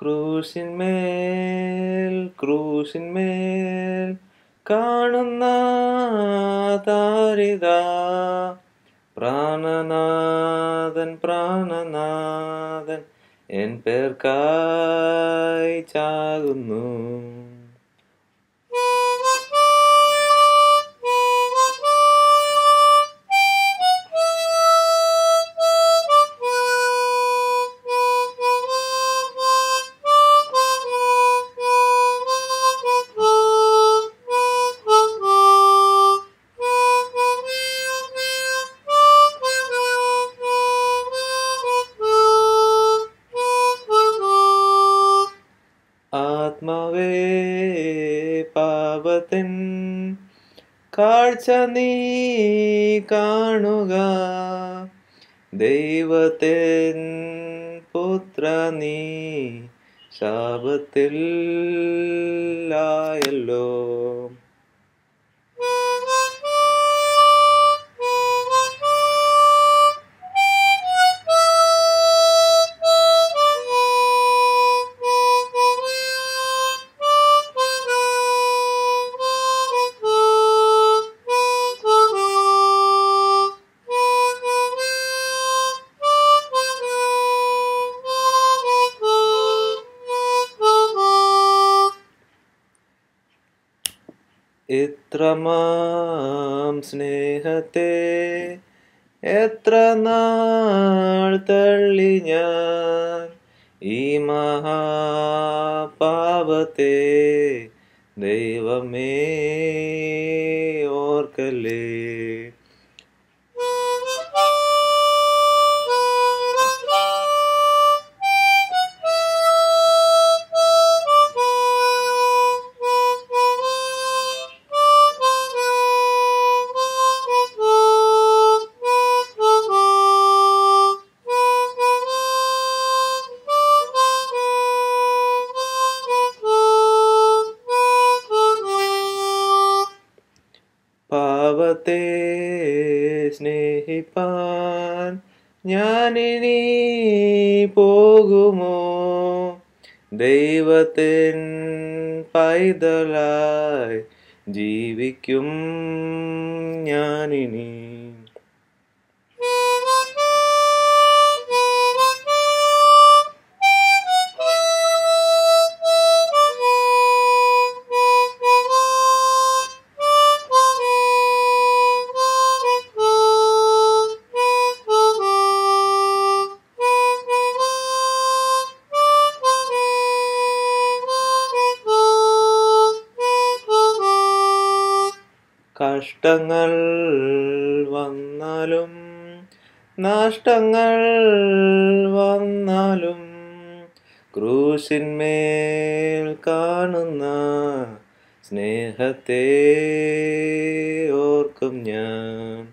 ക്രൂശിന്മേൽ ക്രൂശിന്മേൽ കാണുന്ന താരിത പ്രാണനാഥൻ പ്രാണനാഥൻ എൻ പേർക്കായി ചാകുന്നു. ആത്മാവേ പാപത്തിൻ കാഴ്ച നീ കാണുക. ദൈവത്തിൻ പുത്ര നീ ശാപത്തിൽ ആയല്ലോ ഇത്രമാം സ്നേഹത്തെ എത്ര നാൾ തള്ളി ഞാൻ ഈ മഹാപാപത്തെ ദൈവമേ ഓർക്കല്ലേ പാവത്തെ സ്നേഹിപ്പാൻ ഞാനിനി പോകുമോ ദൈവത്തിൻ പൈതലായി ജീവിക്കും ഞാനിനി കഷ്ടങ്ങൾ വന്നാലും നഷ്ടങ്ങൾ വന്നാലും ക്രൂശിന്മേൽ കാണുന്ന സ്നേഹത്തെ ഓർക്കും ഞാൻ.